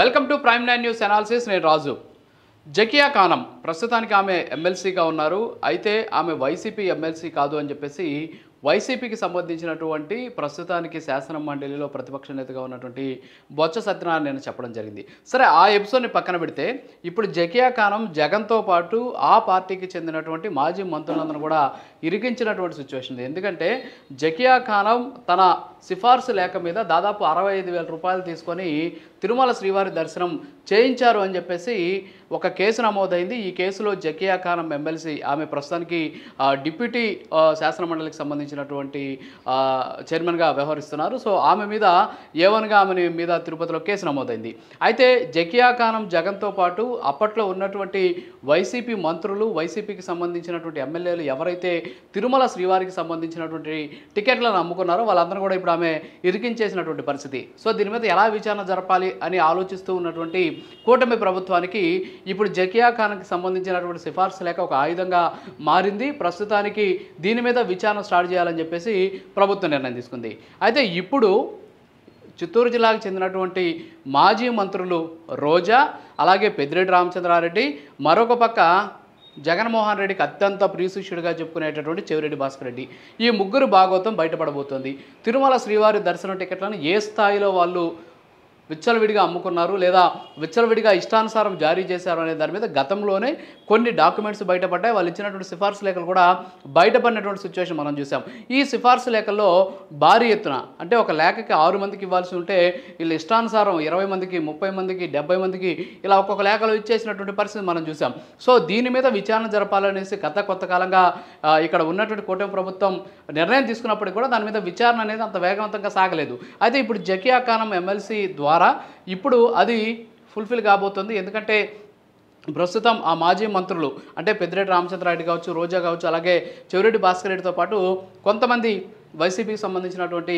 Welcome to Prime Nine News analysis. నేను రాజు. జకియా ఖానం ప్రస్తుతానికి ఆమె ఎమ్మెల్సీగా ఉన్నారు. అయితే ఆమె వైసీపీ ఎమ్మెల్సీ కాదు అని చెప్పేసి వైసీపీకి సంబంధించినటువంటి ప్రస్తుతానికి శాసన మండలిలో ప్రతిపక్ష నేతగా ఉన్నటువంటి బొత్స సత్యనారాయణ నేను చెప్పడం జరిగింది. సరే ఆ ఎపిసోడ్ని పక్కన పెడితే ఇప్పుడు జకియా ఖానం జగన్తో పాటు ఆ పార్టీకి చెందినటువంటి మాజీ మంత్రులందరూ కూడా ఇరికించినటువంటి సిచ్యువేషన్ ఎందుకంటే జకియా ఖానం తన సిఫార్సు లేఖ మీద దాదాపు అరవై ఐదు వేల రూపాయలు తీసుకొని తిరుమల శ్రీవారి దర్శనం చేయించారు అని చెప్పేసి ఒక కేసు నమోదైంది. ఈ కేసులో జకియా ఖానం ఎమ్మెల్సీ ఆమె ప్రస్తుతానికి డిప్యూటీ శాసనమండలికి శాసన మండలికి సంబంధించినటువంటి చైర్మన్గా వ్యవహరిస్తున్నారు. సో ఆమె మీద ఏవన్గా ఆమె మీద తిరుపతిలో కేసు నమోదైంది. అయితే జకియా ఖానం జగన్తో పాటు అప్పట్లో ఉన్నటువంటి వైసీపీ మంత్రులు వైసీపీకి సంబంధించినటువంటి ఎమ్మెల్యేలు ఎవరైతే తిరుమల శ్రీవారికి సంబంధించినటువంటి టికెట్లను అమ్ముకున్నారో వాళ్ళందరూ కూడా ఇప్పుడు ఆమె ఇరికించేసినటువంటి పరిస్థితి. సో దీని మీద ఎలా విచారణ జరపాలి అని ఆలోచిస్తూ ఉన్నటువంటి కూటమి ప్రభుత్వానికి ఇప్పుడు జకియా ఖాన్కి సంబంధించినటువంటి సిఫార్సు లేక ఒక ఆయుధంగా మారింది. ప్రస్తుతానికి దీని మీద విచారణ స్టార్ట్ చేయాలని చెప్పేసి ప్రభుత్వం నిర్ణయం తీసుకుంది. అయితే ఇప్పుడు చిత్తూరు జిల్లాకు చెందినటువంటి మాజీ మంత్రులు రోజా అలాగే పెద్దిరెడ్డి రామచంద్రారెడ్డి మరొక పక్క జగన్మోహన్ రెడ్డికి అత్యంత ప్రియశిష్యుడిగా చెప్పుకునేటటువంటి చెవిరెడ్డి భాస్కర్ రెడ్డి. ఈ ముగ్గురు భాగవతం బయటపడబోతోంది. తిరుమల శ్రీవారి దర్శనం టికెట్లను ఏ స్థాయిలో వాళ్ళు విచ్చలవిడిగా అమ్ముకున్నారు లేదా విచ్చలవిడిగా ఇష్టానుసారం జారీ చేశారు అనే దాని మీద గతంలోనే కొన్ని డాక్యుమెంట్స్ బయటపడ్డాయి. వాళ్ళు ఇచ్చినటువంటి సిఫార్సు లేఖలు కూడా బయటపడినటువంటి సిచ్యువేషన్ మనం చూసాం. ఈ సిఫార్సు లేఖల్లో భారీ ఎత్తున అంటే ఒక లేఖకి ఆరు మందికి ఇవ్వాల్సి ఉంటే వీళ్ళు ఇష్టానుసారం ఇరవై మందికి ముప్పై మందికి డెబ్బై మందికి ఇలా ఒక్కొక్క లేఖలు ఇచ్చేసినటువంటి పరిస్థితి మనం చూసాం. సో దీని మీద విచారణ జరపాలనేసి గత కొత్త కాలంగా ఇక్కడ ఉన్నటువంటి కూటమి ప్రభుత్వం నిర్ణయం తీసుకున్నప్పటికీ కూడా దాని మీద విచారణ అనేది అంత వేగవంతంగా సాగలేదు. అయితే ఇప్పుడు జకియా ఖానం ఎమ్మెల్సీ ద్వారా ద్వారా ఇప్పుడు అది ఫుల్ఫిల్ కాబోతుంది. ఎందుకంటే ప్రస్తుతం ఆ మాజీ మంత్రులు అంటే పెద్దిరెడ్డి రామచంద్రారెడ్డి కావచ్చు రోజా కావచ్చు అలాగే చెవిరెడ్డి భాస్కర్ రెడ్డితో పాటు కొంతమంది వైసీపీకి సంబంధించినటువంటి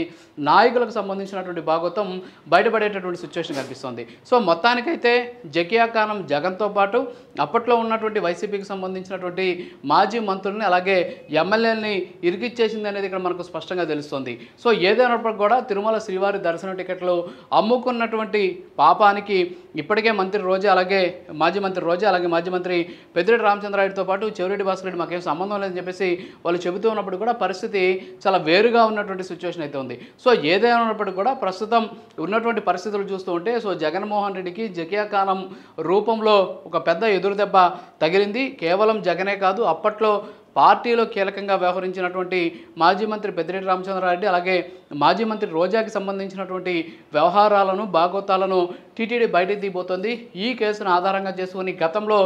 నాయకులకు సంబంధించినటువంటి భాగత్వం బయటపడేటటువంటి సిచ్యువేషన్ కనిపిస్తుంది. సో మొత్తానికైతే జకియా ఖానం జగన్తో పాటు అప్పట్లో ఉన్నటువంటి వైసీపీకి సంబంధించినటువంటి మాజీ మంత్రుల్ని అలాగే ఎమ్మెల్యేలని ఇరికిచ్చేసింది అనేది ఇక్కడ మనకు స్పష్టంగా తెలుస్తుంది. సో ఏదైనప్పటికీ కూడా తిరుమల శ్రీవారి దర్శన టికెట్లు అమ్ముకున్నటువంటి పాపానికి ఇప్పటికే మంత్రి రోజా అలాగే మాజీ మంత్రి రోజా అలాగే మాజీ మంత్రి పెద్దిరెడ్డి రామచంద్రారెడ్డితో పాటు చెవిరెడ్డి భాస్కర్ రెడ్డి మాకేం సంబంధం లేదని చెప్పేసి వాళ్ళు చెబుతూ ఉన్నప్పుడు కూడా పరిస్థితి చాలా వేరుగా ఉన్నటువంటి సిచ్యువేషన్ అయితే ఉంది. సో ఏదైనప్పటికీ కూడా ప్రస్తుతం ఉన్నటువంటి పరిస్థితులు చూస్తూ ఉంటే సో జగన్మోహన్ రెడ్డికి జకియా కాలం రూపంలో ఒక పెద్ద ఎదురుదెబ్బ తగిలింది. కేవలం జగనే కాదు అప్పట్లో పార్టీలో కీలకంగా వ్యవహరించినటువంటి మాజీ మంత్రి పెద్దిరెడ్డి రామచంద్రారెడ్డి అలాగే మాజీ మంత్రి రోజాకి సంబంధించినటువంటి వ్యవహారాలను బాగోతాలను టీటీడీ బయటకు తీయబోతోంది ఈ కేసును ఆధారంగా చేసుకుని గతంలో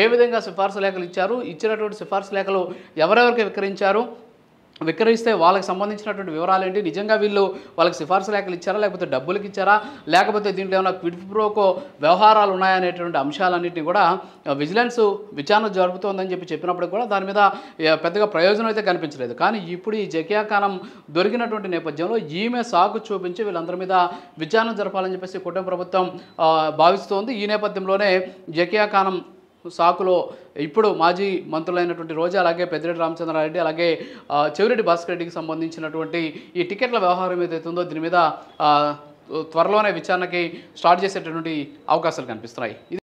ఏ విధంగా సిఫార్సు లేఖలు ఇచ్చారు ఇచ్చినటువంటి సిఫార్సు లేఖలు ఎవరెవరికి విక్రయించారు విక్రయిస్తే వాళ్ళకి సంబంధించినటువంటి వివరాలు ఏంటి నిజంగా వీళ్ళు వాళ్ళకి సిఫార్సు లేఖలు ఇచ్చారా? లేకపోతే డబ్బులకి ఇచ్చారా? లేకపోతే దీంట్లో ఏమైనా క్విడ్ప్రోకో వ్యవహారాలు ఉన్నాయనేటువంటి అంశాలన్నింటినీ కూడా విజిలెన్స్ విచారణ జరుపుతోందని చెప్పి చెప్పినప్పుడు కూడా దాని మీద పెద్దగా ప్రయోజనం అయితే కనిపించలేదు. కానీ ఇప్పుడు ఈ జకియాకాలం దొరికినటువంటి నేపథ్యంలో ఈమె సాకు చూపించి వీళ్ళందరి మీద విచారణ జరపాలని చెప్పేసి కుటుంబ ప్రభుత్వం భావిస్తోంది. ఈ నేపథ్యంలోనే జకియాకాలం సాకులో ఇప్పుడు మాజీ మంత్రులైనటువంటి రోజా అలాగే పెద్దిరెడ్డి రామచంద్రారెడ్డి అలాగే చెవిరెడ్డి భాస్కర్ రెడ్డికి సంబంధించినటువంటి ఈ టికెట్ల వ్యవహారం ఏదైతే ఉందో దీని మీద త్వరలోనే విచారణకి స్టార్ట్ చేసేటటువంటి అవకాశాలు కనిపిస్తున్నాయి.